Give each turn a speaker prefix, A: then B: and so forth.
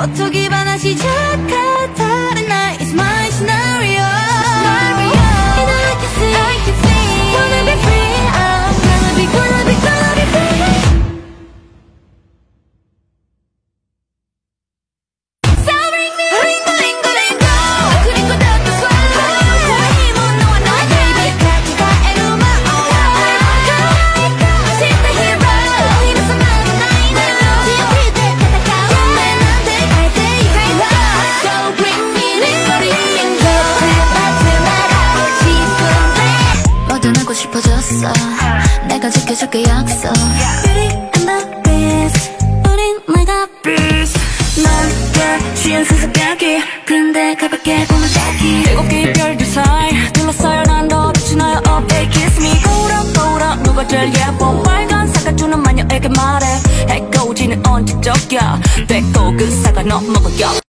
A: おとぎ話じゃかった 싶어졌어 내가 지켜줄게 약속. Beauty and the Beast. 우린 내가 Beast. 넌 취한 수수께끼 근데 가볍게 보면 딱히
B: 일곱 개의 별들 사이 둘러싸여 난 너 빛이 나요 up hey kiss me. 거울아 거울아 누가 제일 예뻐? 빨간 사과 주는 마녀에게 말해. 해코지는 언제적이야. 됐고 그 사과 너 먹어요